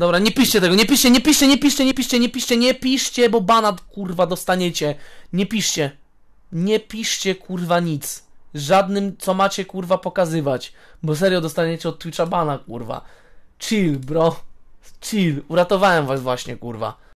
Dobra, nie piszcie tego, nie piszcie, nie piszcie, nie piszcie, nie piszcie, nie piszcie, nie piszcie, bo bana kurwa dostaniecie. Nie piszcie. Nie piszcie kurwa nic. Żadnym co macie kurwa pokazywać. Bo serio dostaniecie od Twitcha bana kurwa. Chill, bro. Chill. Uratowałem was właśnie kurwa.